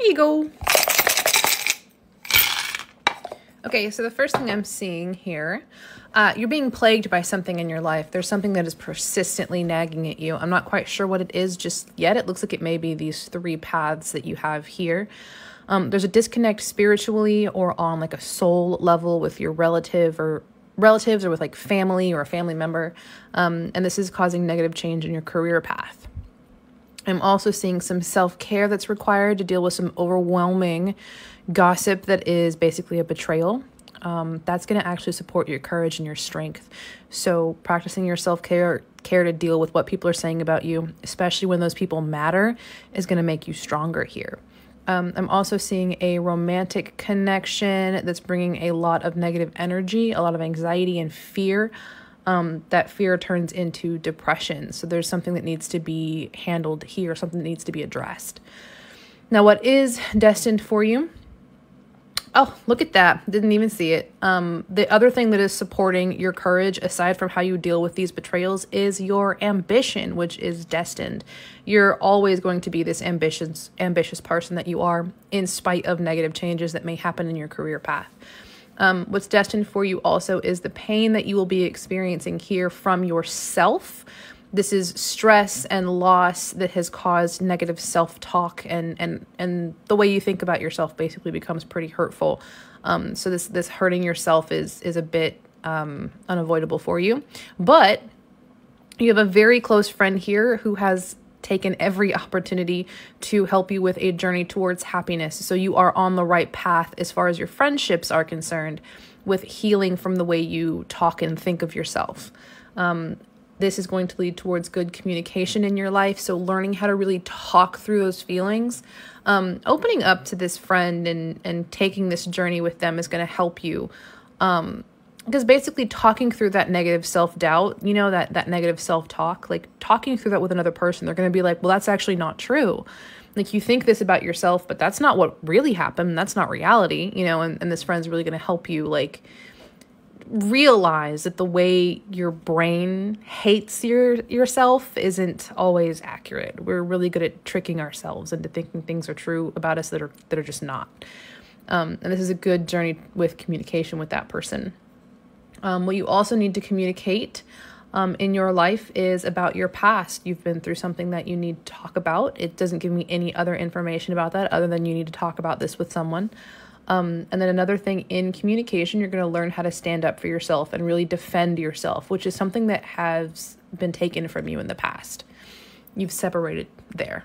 Here you go. Okay, so the first thing I'm seeing here, uh, you're being plagued by something in your life. There's something that is persistently nagging at you. I'm not quite sure what it is just yet. It looks like it may be these three paths that you have here. Um, there's a disconnect spiritually or on like a soul level with your relative or relatives or with like family or a family member. Um, and this is causing negative change in your career path. I'm also seeing some self care that's required to deal with some overwhelming gossip that is basically a betrayal. Um, that's going to actually support your courage and your strength. So, practicing your self care care to deal with what people are saying about you, especially when those people matter, is going to make you stronger here. Um, I'm also seeing a romantic connection that's bringing a lot of negative energy, a lot of anxiety and fear. Um, that fear turns into depression. So there's something that needs to be handled here, something that needs to be addressed. Now, what is destined for you Oh, look at that. Didn't even see it. Um, the other thing that is supporting your courage, aside from how you deal with these betrayals, is your ambition, which is destined. You're always going to be this ambitious, ambitious person that you are, in spite of negative changes that may happen in your career path. Um, what's destined for you also is the pain that you will be experiencing here from yourself. This is stress and loss that has caused negative self-talk and and and the way you think about yourself basically becomes pretty hurtful. Um, so this this hurting yourself is is a bit um, unavoidable for you. But you have a very close friend here who has taken every opportunity to help you with a journey towards happiness so you are on the right path as far as your friendships are concerned with healing from the way you talk and think of yourself um, this is going to lead towards good communication in your life. So, learning how to really talk through those feelings, um, opening up to this friend and, and taking this journey with them is going to help you. Um, because basically talking through that negative self-doubt you know that that negative self-talk like talking through that with another person they're going to be like well that's actually not true like you think this about yourself but that's not what really happened that's not reality you know and, and this friend's really going to help you like realize that the way your brain hates your yourself isn't always accurate. We're really good at tricking ourselves into thinking things are true about us that are that are just not. Um, and this is a good journey with communication with that person. Um, what you also need to communicate um, in your life is about your past. You've been through something that you need to talk about. It doesn't give me any other information about that other than you need to talk about this with someone. Um, and then another thing in communication, you're going to learn how to stand up for yourself and really defend yourself, which is something that has been taken from you in the past. You've separated there.